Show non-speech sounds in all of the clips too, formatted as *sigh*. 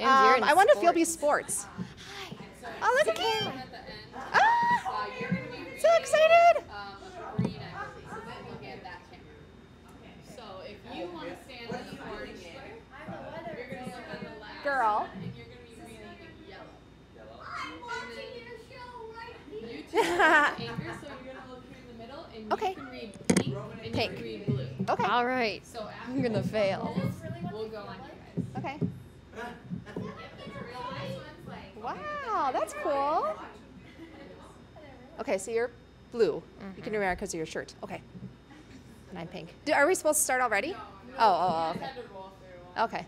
Um, I wonder if you'll be sports. Oh, look at Cam. Ah, so excited. um, a green activity. So then look at that camera. So if you want to stand the orange square, you're going to look on the left. Girl. And you're going to be reading yellow. I'm watching your show right here. You two are anchor, so you're going to look here in the middle, and Okay. you can read pink, Pink. you can read blue. Okay. All right. So I'm gonna fail. we'll go on. Okay. Wow, that's cool. Okay, so you're blue. You can mm-hmm. remember because of your shirt. Okay. And I'm pink. Do, are we supposed to start already? Oh, oh, oh, okay. Had to roll through. Okay.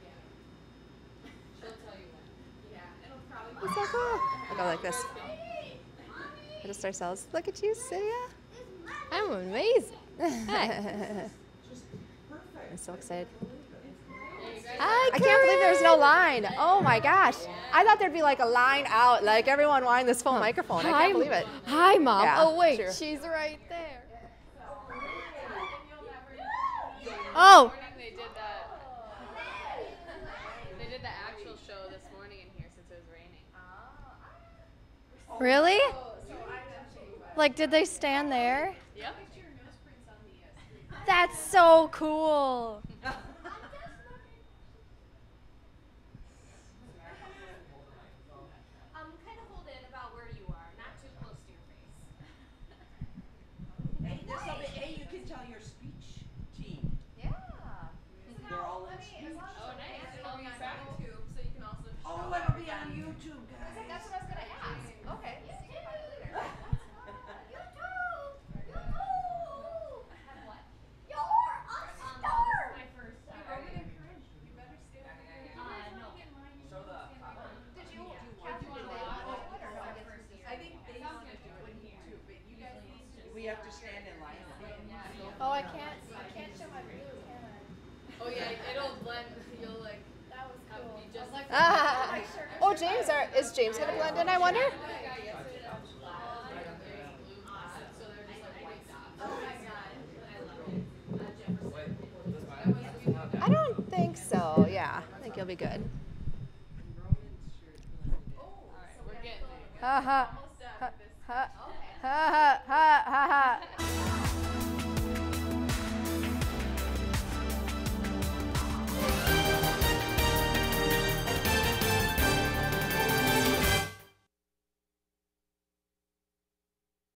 She'll tell you when. Yeah, it'll probably It's so cool. I'll go like this. Just ourselves. Look at you, Sia. I'm amazing. Hi. *laughs* I'm so excited. Hi, I can't believe there's no line. Oh my gosh. I thought there'd be like a line out, like everyone wanting this phone microphone. I can't believe it. Hi, mom. Yeah, oh wait, true. she's right there. Oh, They did that. They did the actual show this morning in here since it was raining. really? Like, did they stand there? Yep. That's so cool. Um, kind of hold it about where you are, not too close to your face. Hey, there's something, hey, you can tell your speech team. Yeah. They're all in speech. Oh, nice. It'll be on YouTube, so you can also show Oh, it'll be on YouTube, guys. That's what I was gonna ask. Okay. You too. *laughs* You too. What? You're a star. my first time. You wrote it. You better stay over there. Uh, no. Did you? Have you want to I think they want to do it here too, but you guys need to. We have to stand in line. Oh, I can't. I can't show my blue, can I? Oh yeah, it'll blend. You'll like That was have cool. be just like. *laughs* Ah. *laughs* Oh, James, are, is James gonna blend in? I wonder. I don't think so. Yeah, I think you'll be good. We're getting there. Ha ha ha ha ha ha ha ha.